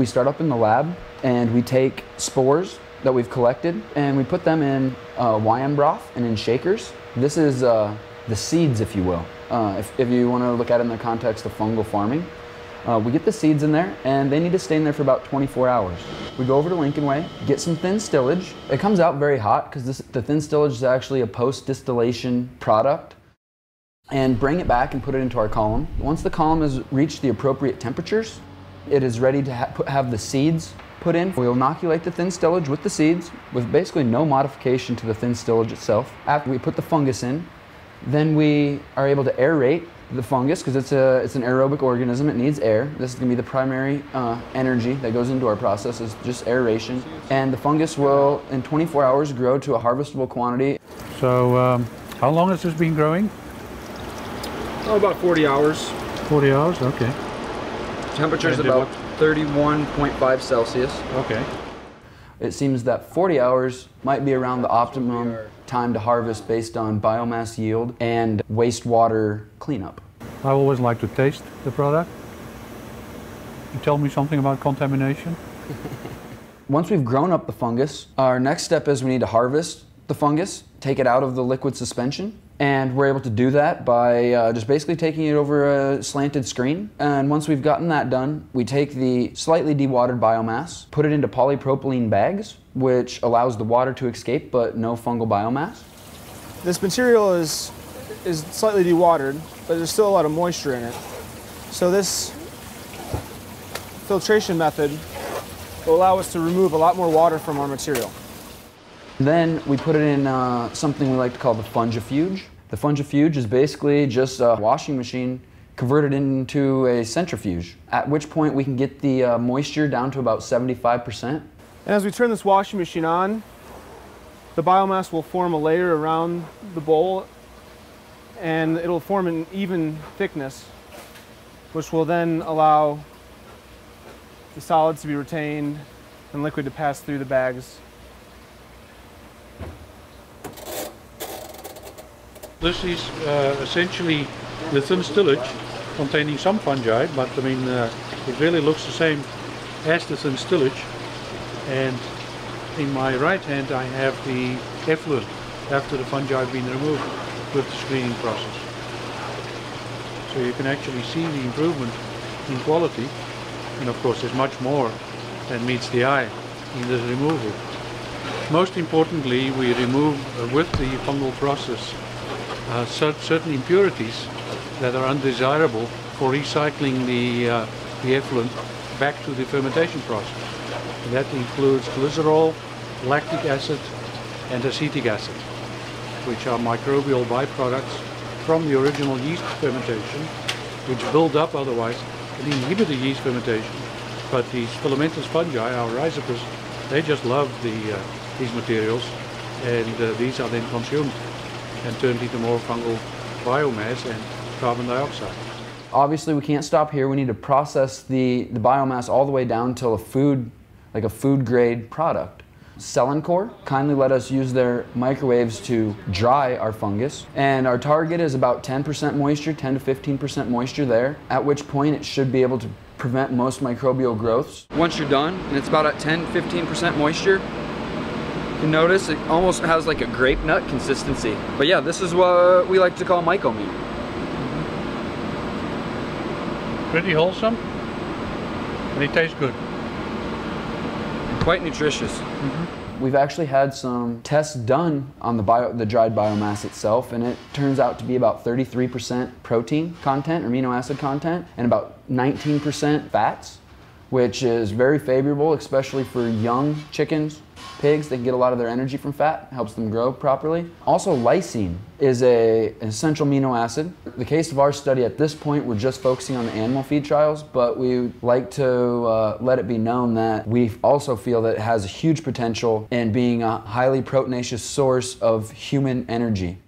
We start up in the lab and we take spores that we've collected and we put them in uh, YM broth and in shakers. This is uh, the seeds, if you will, uh, if, if you want to look at it in the context of fungal farming. Uh, we get the seeds in there and they need to stay in there for about 24 hours. We go over to Lincolnway, get some thin stillage. It comes out very hot because the thin stillage is actually a post-distillation product and bring it back and put it into our column. Once the column has reached the appropriate temperatures, it is ready to ha put, have the seeds put in. We'll inoculate the thin stillage with the seeds with basically no modification to the thin stillage itself. After we put the fungus in, then we are able to aerate the fungus because it's, a, it's an aerobic organism, it needs air. This is going to be the primary uh, energy that goes into our process is just aeration. And the fungus will, in 24 hours, grow to a harvestable quantity. So um, how long has this been growing? Oh, about 40 hours. 40 hours, okay. Temperature is about 31.5 Celsius. Okay. It seems that 40 hours might be around the optimum time to harvest based on biomass yield and wastewater cleanup. I always like to taste the product. You tell me something about contamination? Once we've grown up the fungus, our next step is we need to harvest the fungus, take it out of the liquid suspension, and we're able to do that by uh, just basically taking it over a slanted screen. And once we've gotten that done, we take the slightly dewatered biomass, put it into polypropylene bags, which allows the water to escape but no fungal biomass. This material is, is slightly dewatered, but there's still a lot of moisture in it. So this filtration method will allow us to remove a lot more water from our material. Then we put it in uh, something we like to call the fungifuge. The fungifuge is basically just a washing machine converted into a centrifuge, at which point we can get the uh, moisture down to about 75%. And as we turn this washing machine on, the biomass will form a layer around the bowl and it'll form an even thickness, which will then allow the solids to be retained and liquid to pass through the bags This is uh, essentially the thin stillage containing some fungi, but I mean, uh, it really looks the same as the thin stillage. And in my right hand, I have the effluent after the fungi have been removed with the screening process. So you can actually see the improvement in quality. And of course, there's much more than meets the eye in this removal. Most importantly, we remove uh, with the fungal process uh, certain impurities that are undesirable for recycling the, uh, the effluent back to the fermentation process. And that includes glycerol, lactic acid, and acetic acid, which are microbial byproducts from the original yeast fermentation, which build up otherwise and inhibit the yeast fermentation. But these filamentous fungi, our rhizopus, they just love the, uh, these materials, and uh, these are then consumed and turned into more fungal biomass and carbon dioxide. Obviously, we can't stop here. We need to process the, the biomass all the way down to a food, like a food grade product. Cellencor kindly let us use their microwaves to dry our fungus. And our target is about 10% moisture, 10 to 15% moisture there, at which point it should be able to prevent most microbial growths. Once you're done, and it's about at 10, 15% moisture, you notice it almost has like a grape nut consistency. But yeah, this is what we like to call MycoMeal. Pretty wholesome, and it tastes good. Quite nutritious. Mm -hmm. We've actually had some tests done on the, bio, the dried biomass itself, and it turns out to be about 33% protein content, amino acid content, and about 19% fats, which is very favorable, especially for young chickens pigs. They can get a lot of their energy from fat, helps them grow properly. Also, lysine is a, an essential amino acid. The case of our study at this point, we're just focusing on the animal feed trials, but we like to uh, let it be known that we also feel that it has a huge potential in being a highly proteinaceous source of human energy.